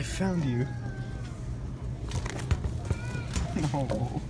I found you. No.